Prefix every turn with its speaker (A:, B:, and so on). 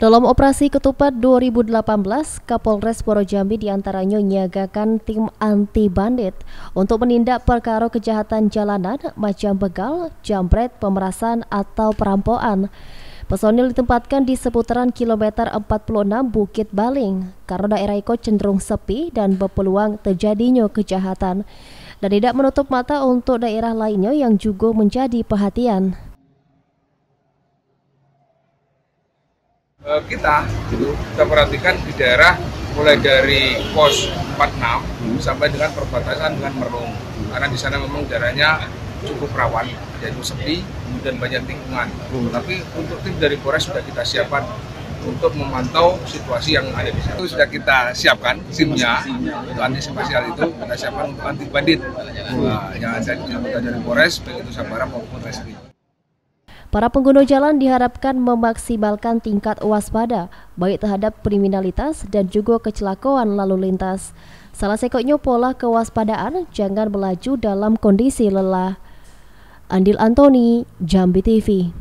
A: Dalam operasi Ketupat 2018, Kapolres Jambi di antaranya menyiagakan tim anti bandit untuk menindak perkara kejahatan jalanan macam begal, jambret, pemerasan, atau perampokan. Personil ditempatkan di seputaran kilometer 46 Bukit Baling karena daerah itu cenderung sepi dan berpeluang terjadinya kejahatan dan tidak menutup mata untuk daerah lainnya yang juga menjadi perhatian.
B: Kita gitu kita perhatikan di daerah mulai dari pos 46 hmm. sampai dengan perbatasan dengan Merung karena di sana memang daerahnya cukup rawan yaitu sepi dan banyak tikungan tapi untuk tim dari Polres sudah kita siapkan untuk memantau situasi yang ada di sana. Itu sudah kita siapkan timnya untuk antisipasi hal itu kita siapkan untuk anti bandit nah, yang ada di dari Polres baik itu Sabara maupun Reskrim.
A: Para pengguna jalan diharapkan memaksimalkan tingkat waspada baik terhadap kriminalitas dan juga kecelakaan lalu lintas. Salah satunya pola kewaspadaan jangan melaju dalam kondisi lelah. Andil Antoni, Jambi TV.